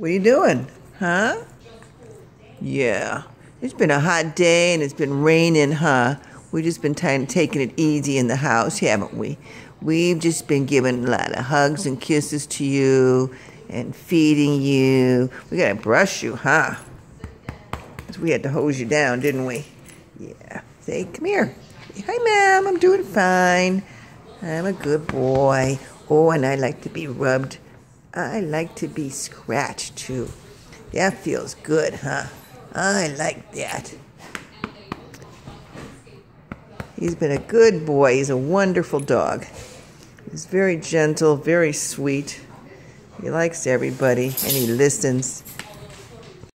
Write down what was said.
What are you doing? Huh? Yeah. It's been a hot day and it's been raining, huh? We've just been t- taking it easy in the house, haven't we? We've just been giving a lot of hugs and kisses to you and feeding you. We gotta brush you, huh? we had to hose you down, didn't we? Yeah. Say, come here. Hi, ma'am. I'm doing fine. I'm a good boy. Oh, and I like to be rubbed. I like to be scratched too. That feels good, huh? I like that. He's been a good boy. He's a wonderful dog. He's very gentle, very sweet. He likes everybody and he listens.